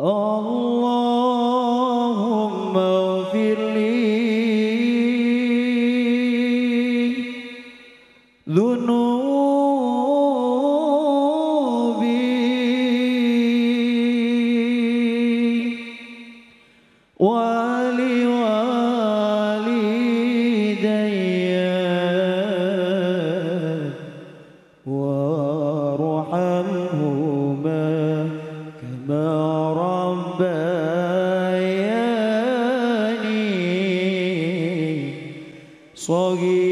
اللهم اغفر لي ذنوبي. ربياني صغيرا